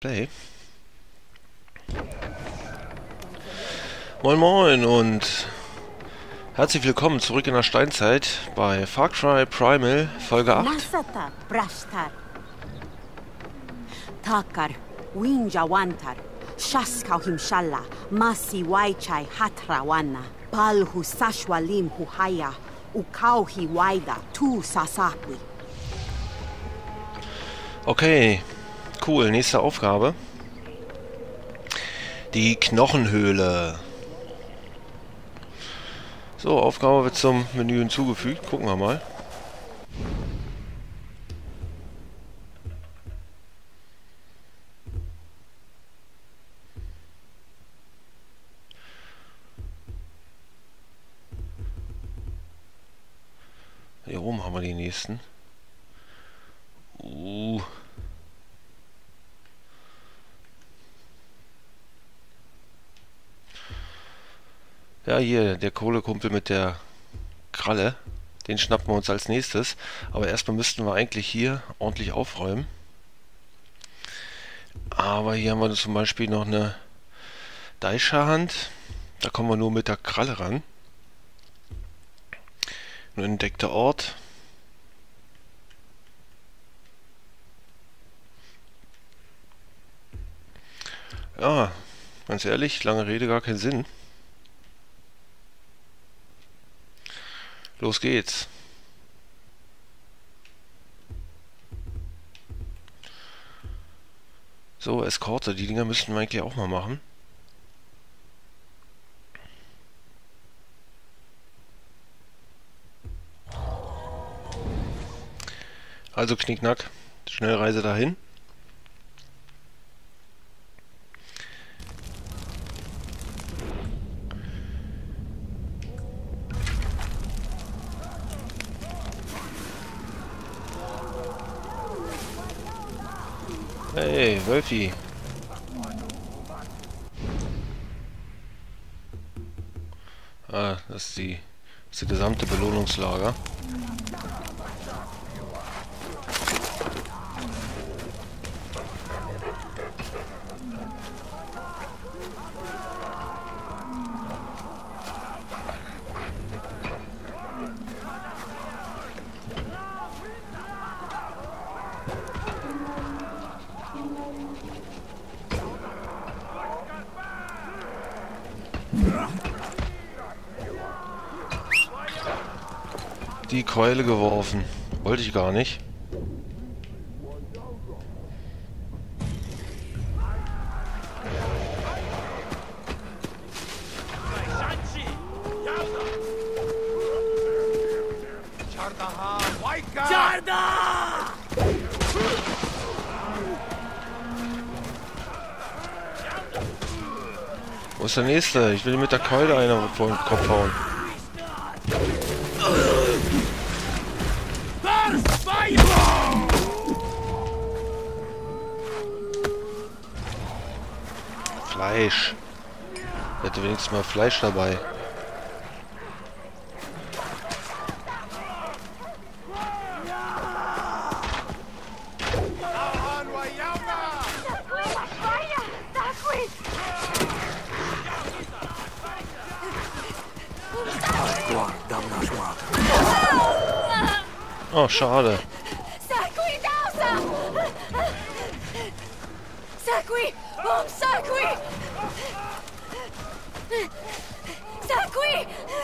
Play. Moin Moin und herzlich willkommen zurück in der Steinzeit bei Far Cry Primal Folge 8. Nasata brashtar. Takar, winja wantar. Shaskau himshalla. Masi waichai hatrawana. Palhu sashwalim huhaya. Ukauhi waida tu sasakwi. Okay, cool. Nächste Aufgabe. Die Knochenhöhle. So, Aufgabe wird zum Menü hinzugefügt. Gucken wir mal. Hier oben haben wir die nächsten. Uh. Ja, hier, der Kohlekumpel mit der Kralle. Den schnappen wir uns als nächstes. Aber erstmal müssten wir eigentlich hier ordentlich aufräumen. Aber hier haben wir zum Beispiel noch eine Deischerhand. Da kommen wir nur mit der Kralle ran. Ein entdeckter Ort. Ja, ganz ehrlich, lange Rede, gar keinen Sinn. Los geht's. So, Eskorte, die Dinger müssten wir eigentlich auch mal machen. Also Knickknack, Schnellreise dahin. Hey, Wölfi. Ah, das ist die, das ist die gesamte Belohnungslager. Keule geworfen. Wollte ich gar nicht. Wo ist der nächste? Ich will mit der Keule einer vor den Kopf hauen. Fleisch. Ich hätte wenigstens mal Fleisch dabei. Oh, schade.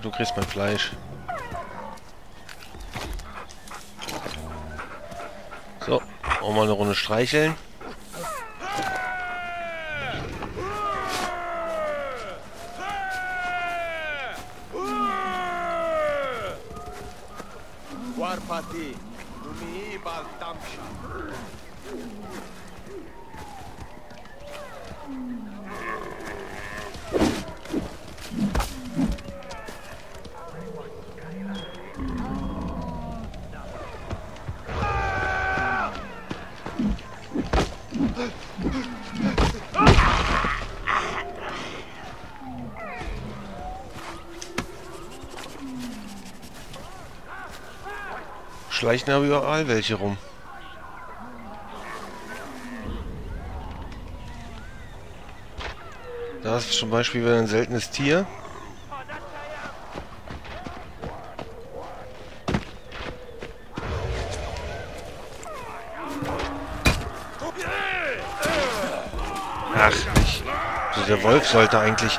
Du kriegst mein Fleisch. So, auch mal eine Runde streicheln. Warpati, Numi Baltamsha. Schleichen aber überall welche rum. Da ist zum Beispiel wieder ein seltenes Tier. Ach, nicht. Also der Wolf sollte eigentlich...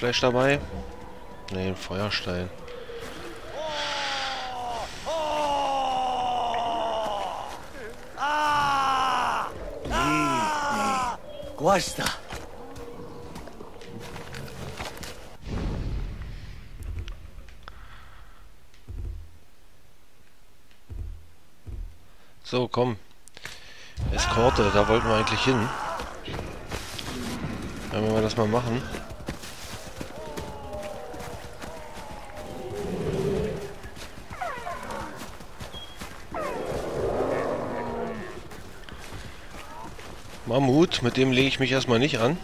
Fleisch dabei? Ne, ein Feuerstein. Guasta. So, komm. Eskorte, da wollten wir eigentlich hin. Werden wir das mal machen. Mammut, mit dem lege ich mich erstmal nicht an.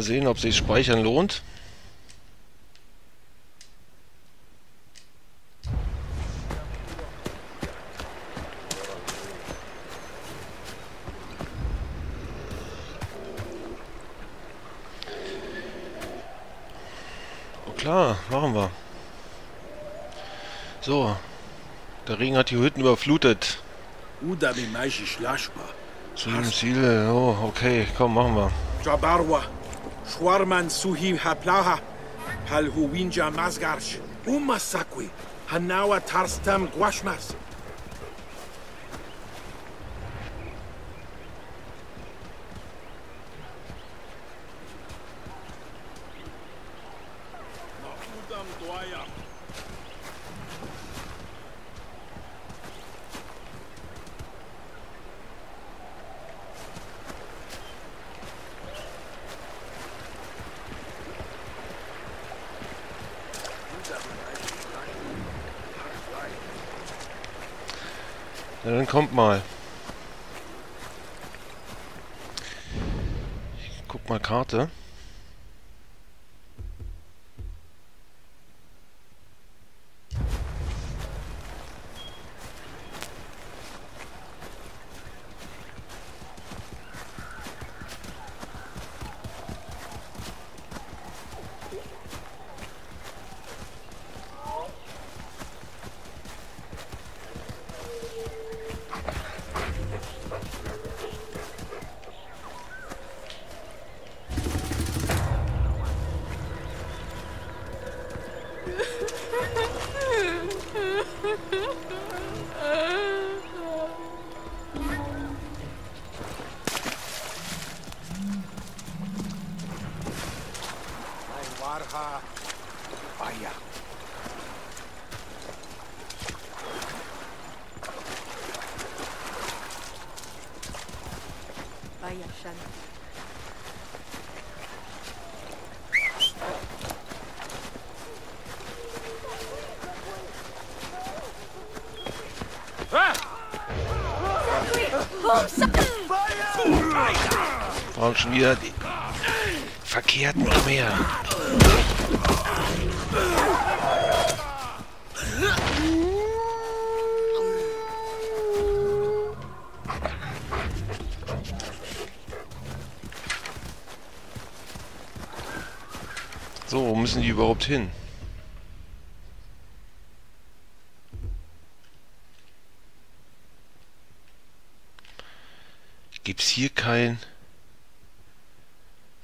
Mal sehen, ob sich Speichern lohnt. Oh klar, machen wir. So, der Regen hat die Hütten überflutet. Uda Ziele, oh, okay, komm, machen wir. شوارمان سوهي هبلاها هل هو وينجا مازغارش وما ساكوي هناوا تارستم غواشماس Yeah. Kommt mal. Ich guck mal Karte. Schon wieder die verkehrten Khmer? So, wo müssen die überhaupt hin? Gibt's hier kein...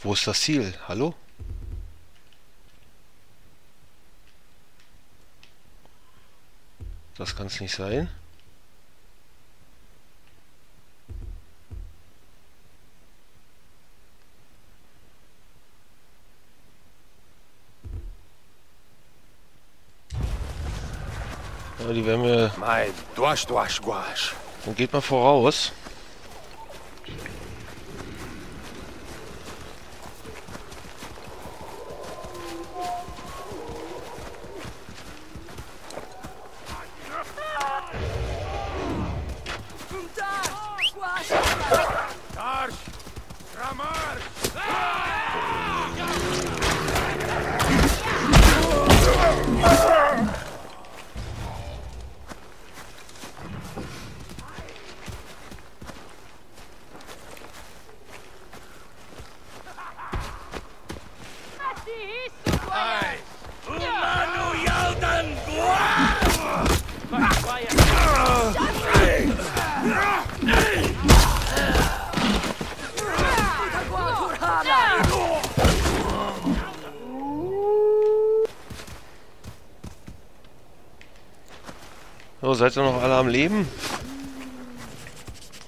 Wo ist das Ziel? Hallo? Das kann es nicht sein. Ja, die werden wir... Mai, duash, duash, guash. Dann geht mal voraus. Seid ihr noch alle am Leben?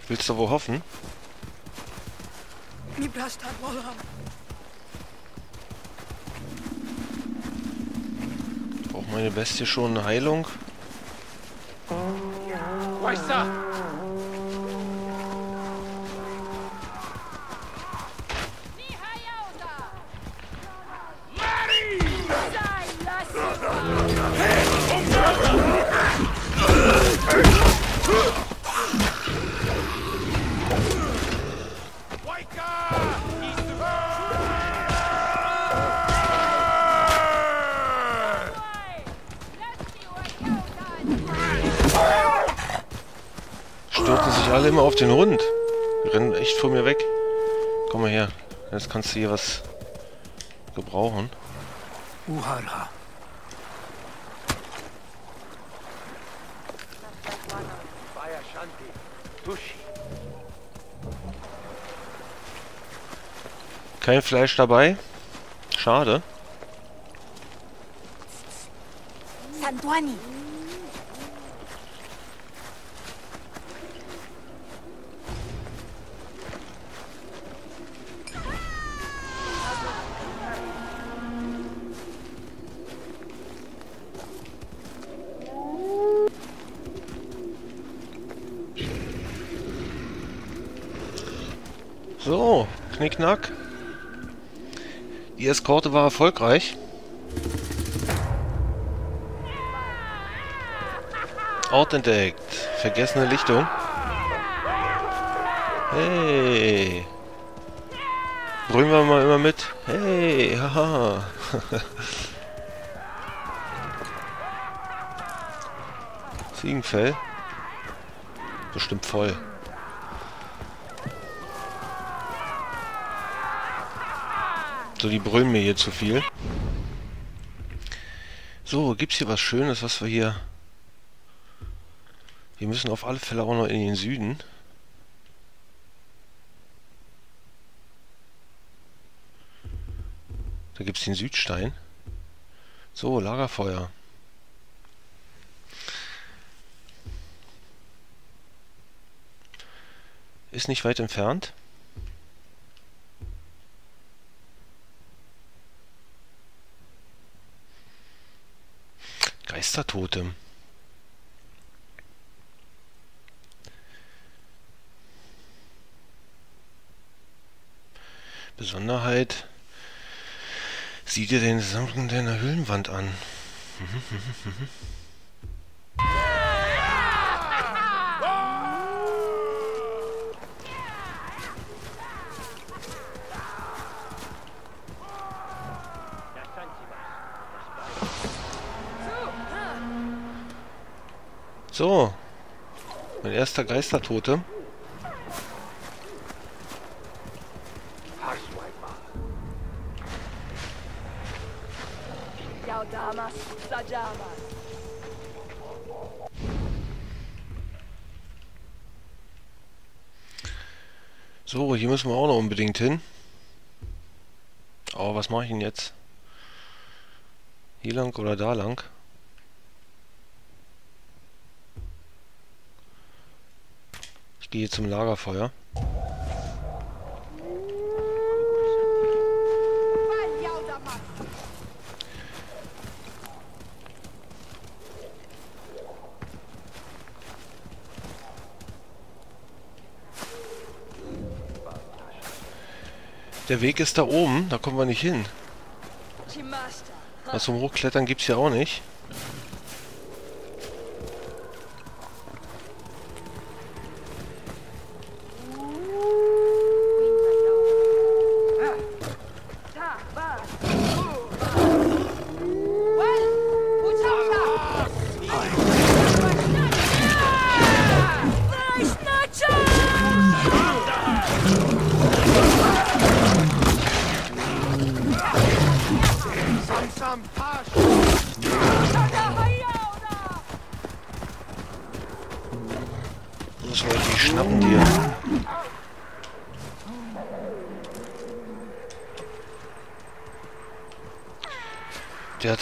Willst du wohl hoffen? Braucht meine Bestie schon eine Heilung? Stürzen sich alle immer auf den Hund. Die rennen echt vor mir weg. Komm mal her. Jetzt kannst du hier was gebrauchen. Tushi. Kein Fleisch dabei. Schade. Santuani. So, knickknack. Die Eskorte war erfolgreich. Ort entdeckt. Vergessene Lichtung. Hey. Brüllen wir mal immer mit. Hey, haha. Ziegenfell. Bestimmt voll. So, die brüllen mir hier zu viel. So, gibt's hier was Schönes, was wir hier... Wir müssen auf alle Fälle auch noch in den Süden. Da gibt's den Südstein. So, Lagerfeuer. Ist nicht weit entfernt. Geistertotem. Besonderheit. Sieh dir den Sammlung deiner Höhlenwand an. So. Mein erster Geistertote. So, hier müssen wir auch noch unbedingt hin. Aber was mache ich denn jetzt? Hier lang oder da lang? Ich gehe zum Lagerfeuer. Der Weg ist da oben, da kommen wir nicht hin. Was zum Hochklettern gibt's hier auch nicht.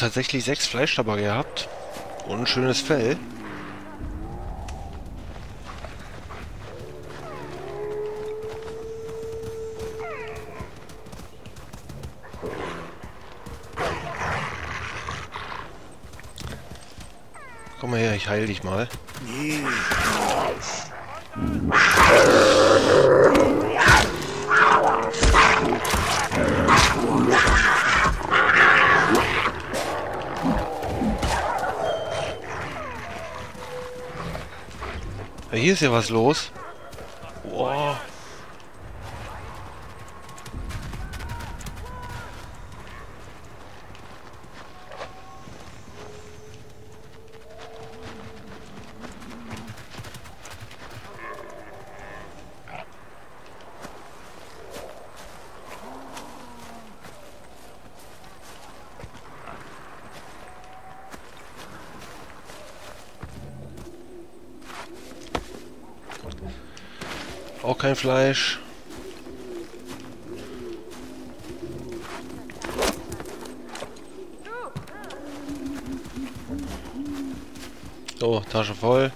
Tatsächlich sechs Fleisch dabei gehabt. Und ein schönes Fell. Komm mal her, ich heil dich mal. Hier ist ja was los. Boah. Kein Fleisch. So, Tasche voll.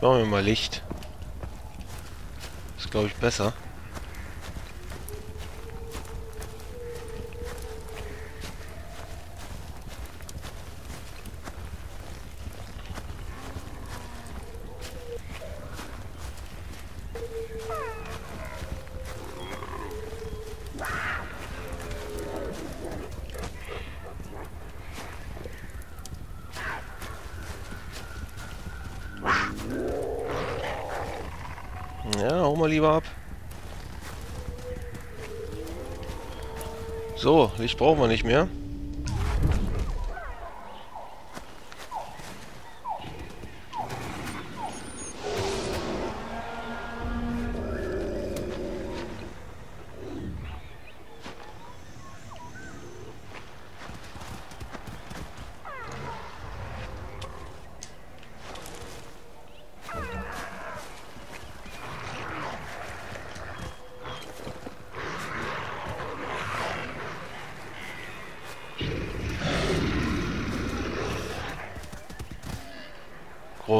Ich mache mir mal Licht. Ist glaube ich besser. Ja, hau mal lieber ab. So, Licht brauchen wir nicht mehr.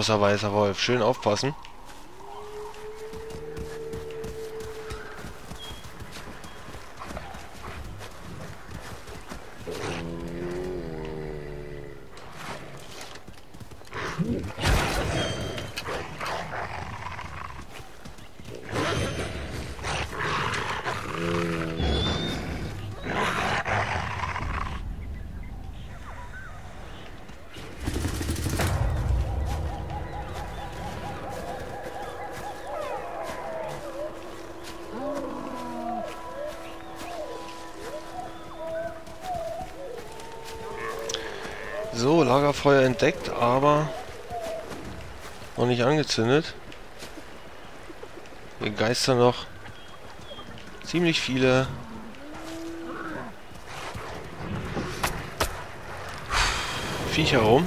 Großer weißer Wolf. Schön aufpassen. So, Lagerfeuer entdeckt, aber noch nicht angezündet. Hier geistern noch ziemlich viele Viecher rum.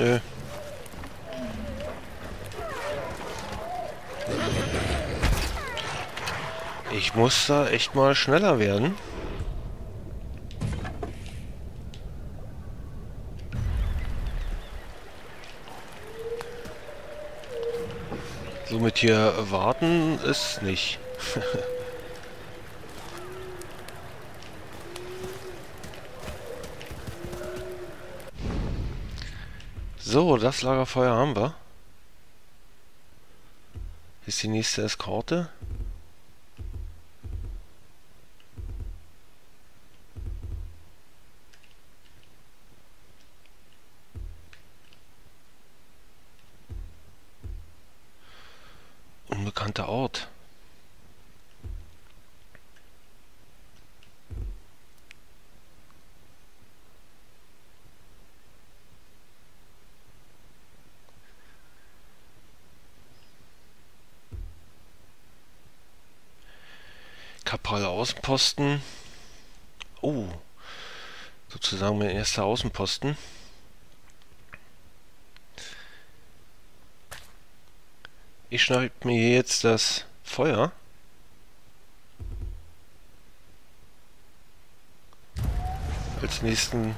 Nö. Ich muss da echt mal schneller werden. Somit hier warten ist nicht. So, das Lagerfeuer haben wir. Ist die nächste Eskorte. Außenposten. Oh, sozusagen mein erster Außenposten. Ich schneide mir jetzt das Feuer. Als nächsten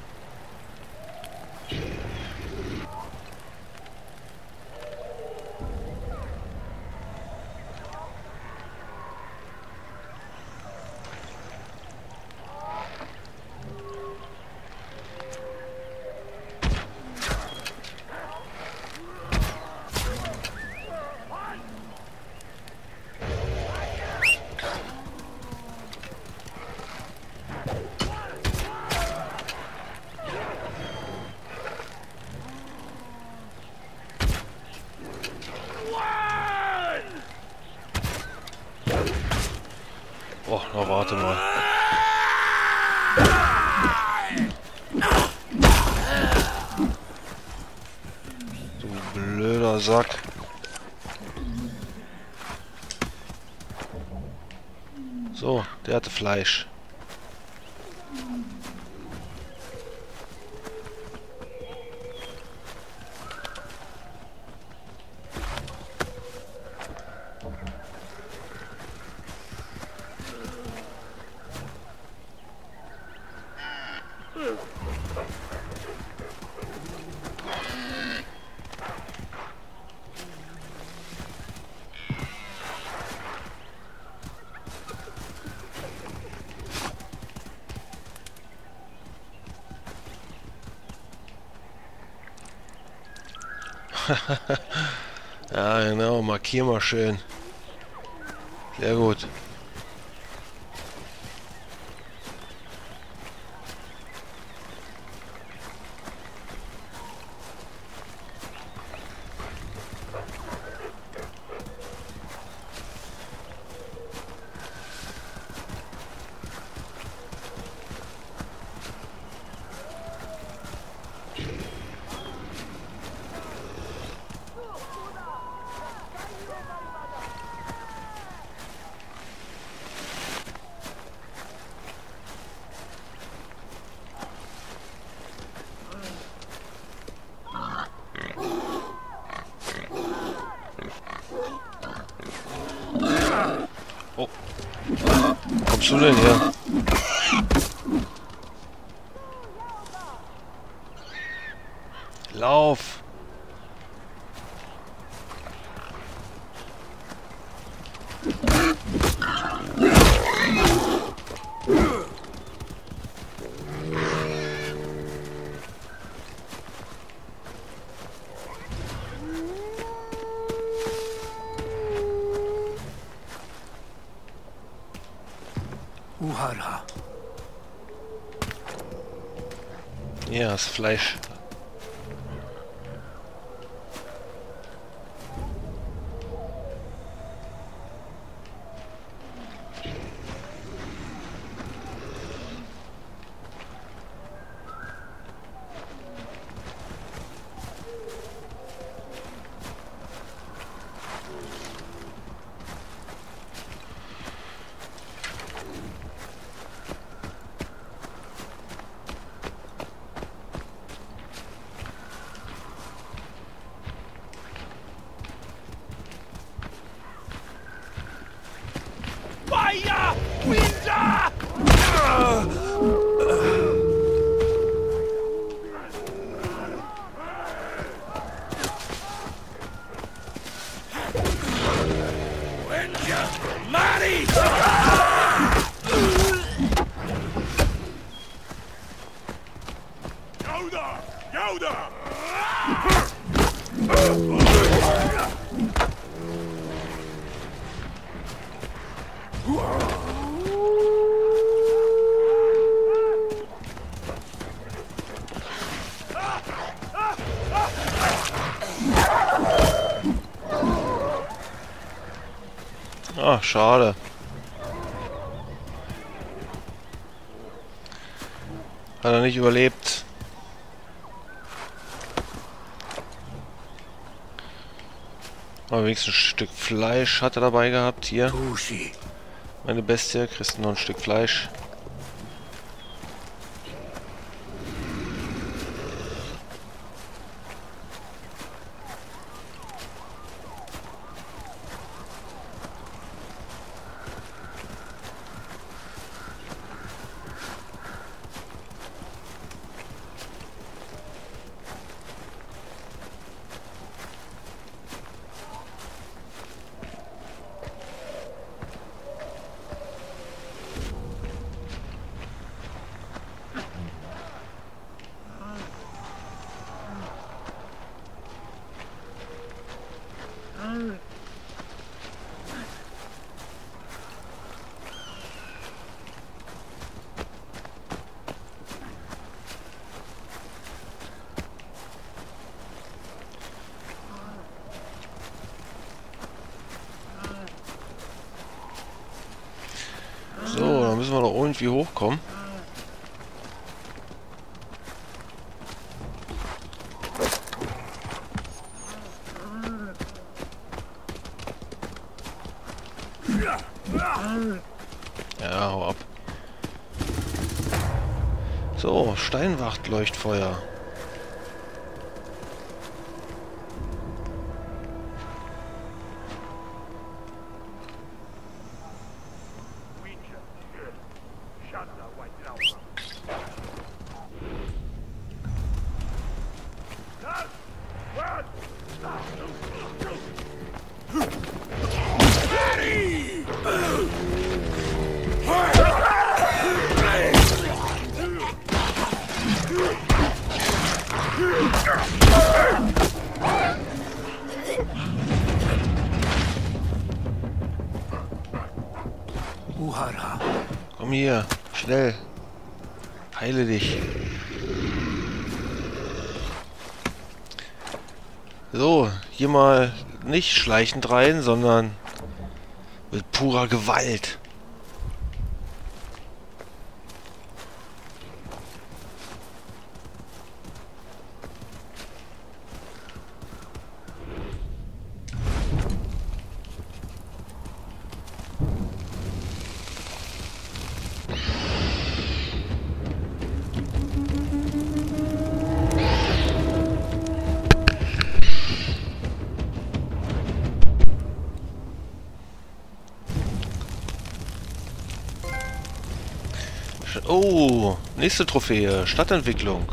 Fleisch. Ja, genau, markier mal schön. Sehr gut. Denn hier? Lauf! Uharha. Ja, das Fleisch. Schade. Hat er nicht überlebt. Aber wenigstens ein Stück Fleisch hat er dabei gehabt. Hier, meine Bestie. Kriegst du noch ein Stück Fleisch. Doch irgendwie hochkommen. Ja, hau ab. So, Steinwacht-Leuchtfeuer. Heile dich. So, hier mal nicht schleichend rein, sondern mit purer Gewalt. Oh, nächste Trophäe. Stadtentwicklung.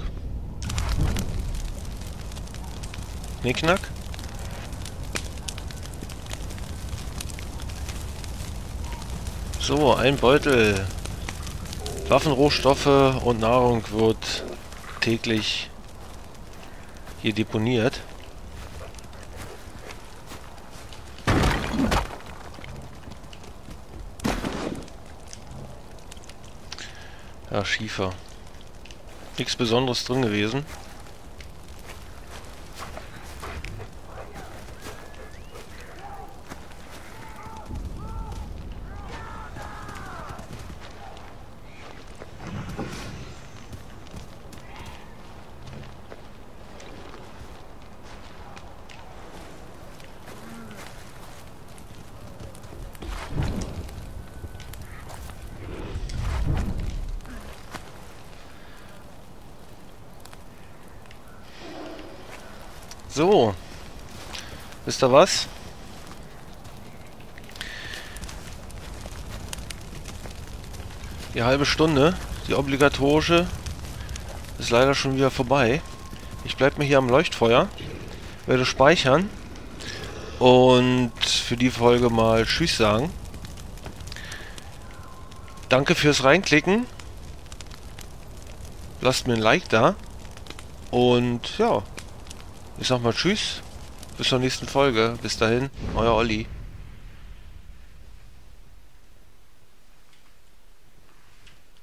Knickknack. So, ein Beutel. Waffenrohstoffe und Nahrung wird täglich hier deponiert. Schiefer. Nichts Besonderes drin gewesen. So. Wisst ihr was? Die halbe Stunde, die obligatorische, ist leider schon wieder vorbei. Ich bleibe mir hier am Leuchtfeuer, werde speichern und für die Folge mal Tschüss sagen. Danke fürs Reinklicken. Lasst mir ein Like da. Und ja, ich sag mal Tschüss. Bis zur nächsten Folge. Bis dahin, euer Olli.